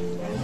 Thank you.